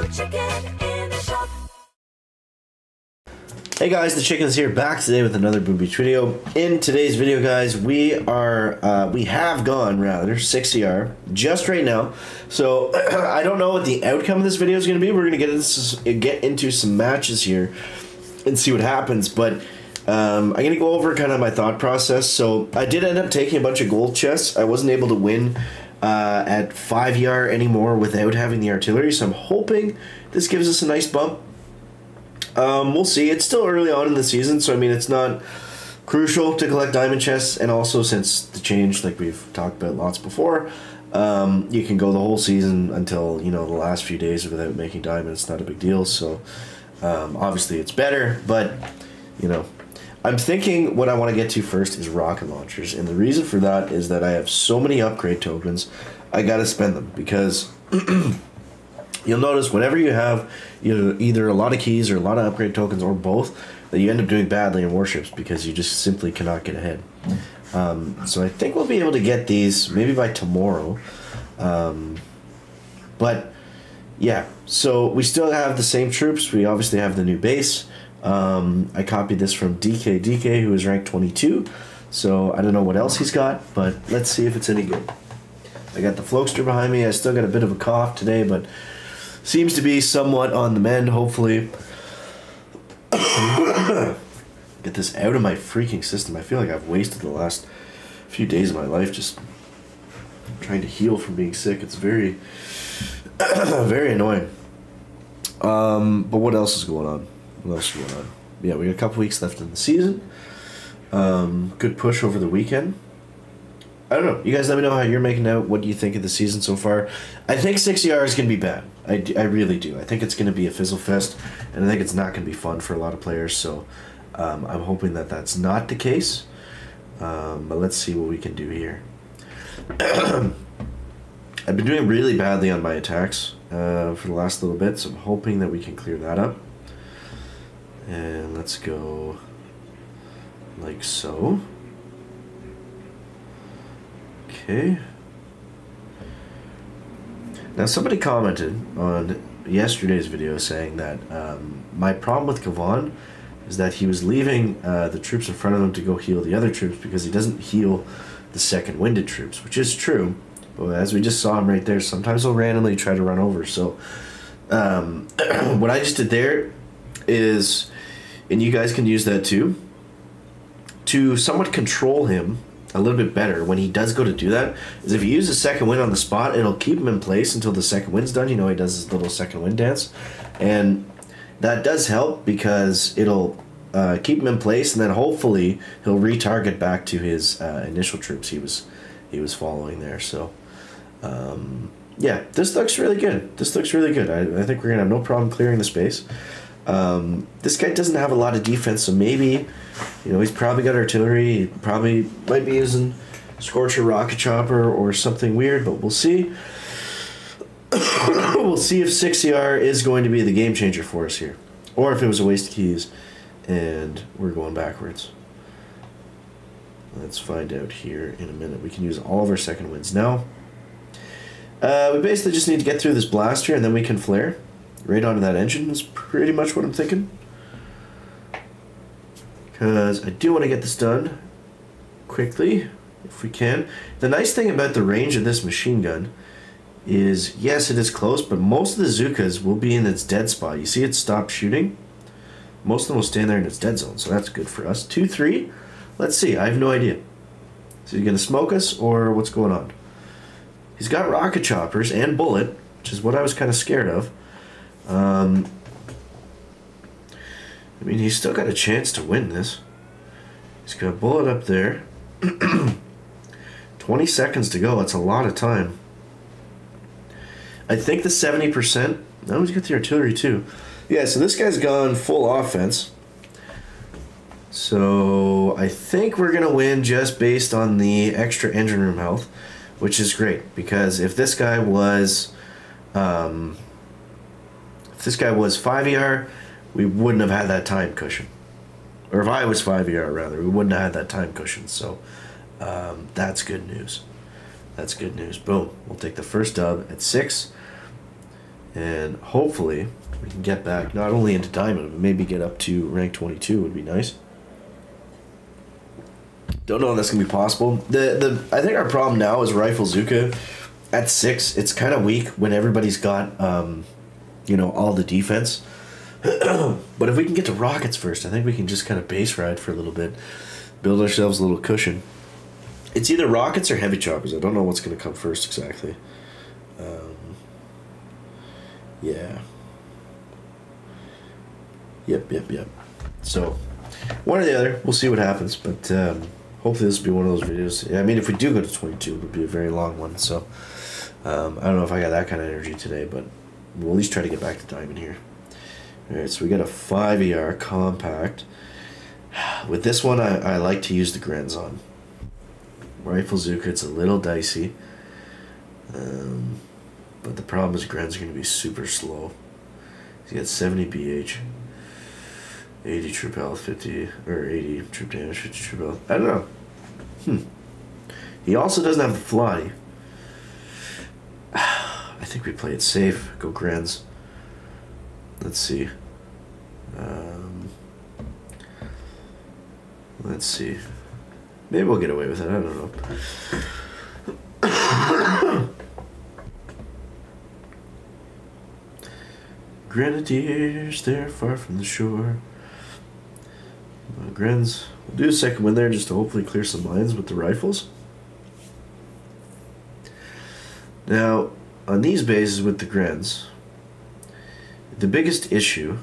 Hey guys, the Chickens here, back today with another Boom Beach video. In today's video, guys, we are, uh, we have gone, rather, 6ER, just right now. So, I don't know what the outcome of this video is going to be. We're going to get into, get into some matches here and see what happens, but um, I'm going to go over kind of my thought process. So, I did end up taking a bunch of gold chests. I wasn't able to win uh, at 5ER anymore without having the artillery, so I'm hoping this gives us a nice bump. Um, we'll see. It's still early on in the season, so I mean, it's not crucial to collect diamond chests. And also, since the change, like we've talked about lots before, um, you can go the whole season until you know the last few days without making diamonds. It's not a big deal. So um, obviously, it's better, but you know. I'm thinking what I want to get to first is rocket launchers, and the reason for that is that I have so many upgrade tokens, I gotta spend them because you'll notice whenever you have either, either a lot of keys or a lot of upgrade tokens or both, that you end up doing badly in warships because you just simply cannot get ahead. Um, so I think we'll be able to get these maybe by tomorrow. Um, but yeah, so we still have the same troops. We obviously have the new base. Um, I copied this from DK DK, who is ranked 22. So I don't know what else he's got, but let's see if it's any good. I got the Flokester behind me. I still got a bit of a cough today, but seems to be somewhat on the mend, hopefully. Get this out of my freaking system. I feel like I've wasted the last few days of my life just trying to heal from being sick. It's very, very annoying. Um, but what else is going on? What else is going on? Yeah, we got a couple weeks left in the season. Um, good push over the weekend. I don't know. You guys let me know how you're making out. What do you think of the season so far? I think 6ER is going to be bad. I, I really do. I think it's going to be a fizzle fest, and I think it's not going to be fun for a lot of players. So um, I'm hoping that that's not the case. Um, but let's see what we can do here. I've been doing really badly on my attacks uh, for the last little bit, so I'm hoping that we can clear that up. And let's go like so. Okay. Now, somebody commented on yesterday's video saying that um, my problem with Kavan is that he was leaving uh, the troops in front of him to go heal the other troops because he doesn't heal the second winded troops, which is true. But as we just saw him right there, sometimes he'll randomly try to run over. So, um, what I just did there is, and you guys can use that too, to somewhat control him a little bit better when he does go to do that is if you use a second wind on the spot, it'll keep him in place until the second wind's done. You know, he does his little second wind dance. And that does help because it'll uh, keep him in place and then hopefully he'll retarget back to his uh, initial troops he was he was following there. So um, yeah, this looks really good. This looks really good. I, I think we're gonna have no problem clearing the space. Um, this guy doesn't have a lot of defense, so maybe, you know, he's probably got artillery. He probably might be using Scorcher Rocket Chopper or something weird, but we'll see. we'll see if 6ER is going to be the game changer for us here, or if it was a waste of keys and we're going backwards. Let's find out here in a minute. We can use all of our second winds now. Uh, we basically just need to get through this blaster and then we can flare right onto that engine is pretty much what I'm thinking. Because I do want to get this done quickly, if we can. The nice thing about the range of this machine gun is, yes, it is close, but most of the Zookas will be in its dead spot. You see it stop shooting? Most of them will stand there in its dead zone, so that's good for us. 2-3, let's see, I have no idea. Is he going to smoke us, or what's going on? He's got rocket choppers and Bullit, which is what I was kind of scared of. Um, I mean, he's still got a chance to win this. He's got a Bullit up there. 20 seconds to go. That's a lot of time. I think the 70%. No, he's got the artillery too. Yeah, so this guy's gone full offense. So I think we're going to win just based on the extra engine room health, which is great because if this guy was. Um, if this guy was 5ER, we wouldn't have had that time cushion. Or if I was 5ER, rather, we wouldn't have had that time cushion. So um, that's good news. That's good news. Boom. We'll take the first dub at 6. and hopefully we can get back not only into diamond, but maybe get up to rank 22 would be nice. Don't know if that's gonna be possible. The the I think our problem now is rifle Zooka at six. It's kind of weak when everybody's got um, you know all the defense. but if we can get to rockets first, I think we can just kind of base ride for a little bit, build ourselves a little cushion. It's either rockets or heavy choppers. I don't know what's gonna come first exactly. Um, yeah. Yep, yep, yep. So, one or the other. We'll see what happens. But um, hopefully, this will be one of those videos. I mean, if we do go to 22, it would be a very long one. So, um, I don't know if I got that kind of energy today, but we'll at least try to get back to diamond here. Alright, so we got a 5 ER compact. With this one, I, I like to use the Grenz on. Rifle Zooka, it's a little dicey. Um, but the problem is Gren's going to be super slow. He's got 70 BH, 80 troop health, 50, or 80 troop damage, 50 troop health. I don't know. Hmm. He also doesn't have the fly. I think we play it safe. Go Grenz. Let's see. Um, let's see. Maybe we'll get away with it. I don't know. Grenadiers, they're far from the shore. Uh, we'll do a second one there just to hopefully clear some lines with the rifles. Now, on these bases with the Grenz, the biggest issue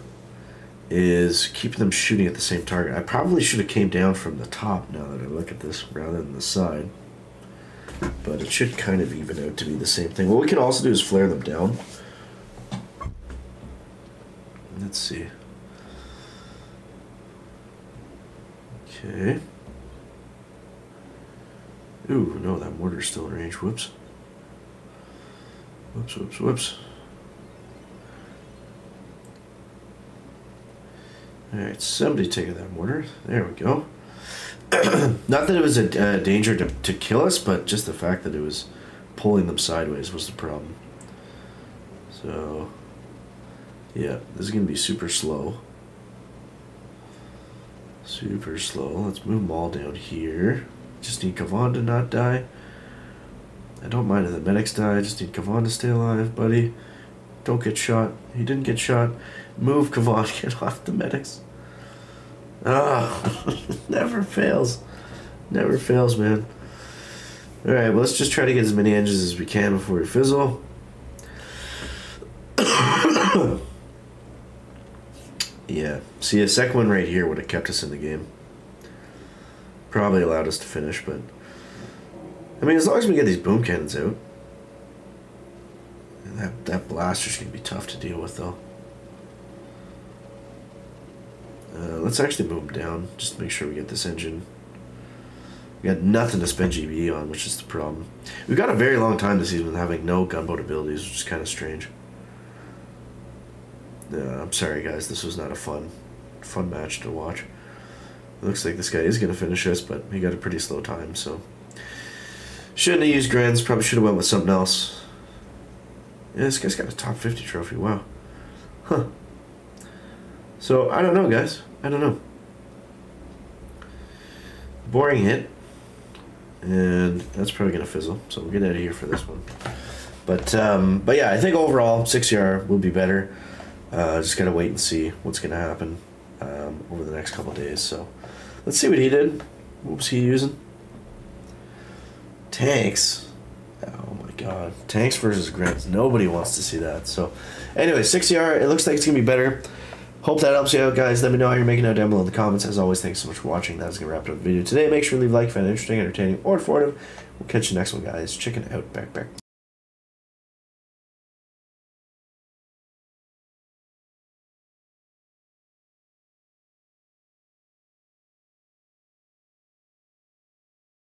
is keeping them shooting at the same target. I probably should have came down from the top now that I look at this rather than the side. But it should kind of even out to be the same thing. What we can also do is flare them down. Let's see. Okay. Ooh, no, that mortar's still in range. Whoops. Whoops, whoops, whoops. Alright, somebody take that mortar. There we go. Not that it was a uh, danger to, to kill us, but just the fact that it was pulling them sideways was the problem. So, yeah, this is going to be super slow. Super slow. Let's move them all down here. Just need Kavan to not die. I don't mind if the medics die. I just need Kavan to stay alive, buddy. Don't get shot. He didn't get shot. Move, Kavan. Get off the medics. Ah, never fails. Never fails, man. Alright, well, let's just try to get as many engines as we can before we fizzle. yeah. See, a second one right here would have kept us in the game. Probably allowed us to finish, but. I mean, as long as we get these boom cannons out. That, that blaster's gonna be tough to deal with, though. Uh, let's actually move them down, just to make sure we get this engine. We got nothing to spend GBE on, which is the problem. We've got a very long time this season having no gunboat abilities, which is kind of strange. Uh, I'm sorry, guys. This was not a fun, fun match to watch. It looks like this guy is going to finish us, but he got a pretty slow time, so... Shouldn't have used Grenz. Probably should have went with something else. Yeah, this guy's got a top 50 trophy. Wow. Huh. So, I don't know, guys. I don't know. Boring hit. And that's probably going to fizzle. So, we'll get out of here for this one. But, um, but yeah, I think overall, 6ER will be better. Uh, just got to wait and see what's going to happen um, over the next couple days. So, let's see what he did. What was he using? Tanks. Oh my god. Tanks versus Grenz. Nobody wants to see that. So, anyway, 6ER, it looks like it's going to be better. Hope that helps you out, guys. Let me know how you're making out down below in the comments. As always, thanks so much for watching. That's going to wrap up the video today. Make sure to leave a like if you found it interesting, entertaining, or informative. We'll catch you next one, guys. Chicken out, back, back.